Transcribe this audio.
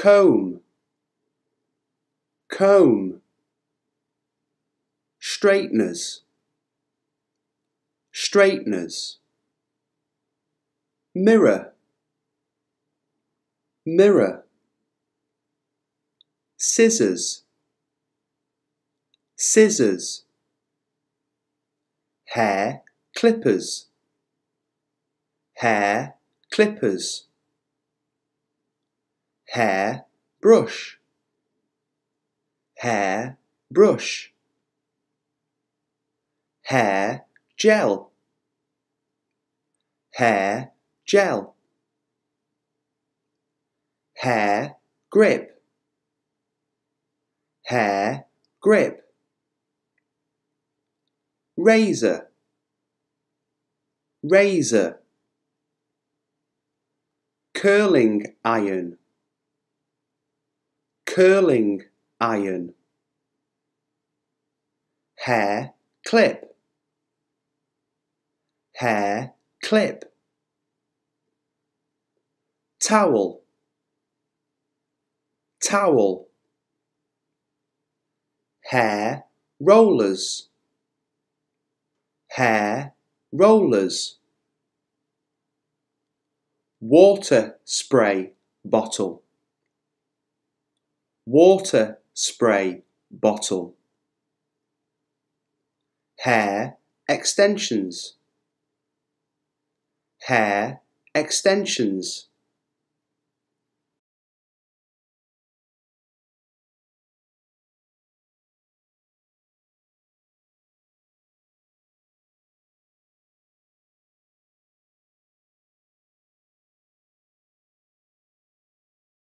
comb. Comb. Straighteners. Straighteners. Mirror. Mirror. Scissors. Scissors. Hair clippers. Hair clippers hair brush. Hair brush. Hair gel. Hair gel. Hair grip. Hair grip. Razor. Razor. Curling iron curling iron. Hair clip. Hair clip. Towel. Towel. Hair rollers. Hair rollers. Water spray bottle water spray bottle. Hair extensions. Hair extensions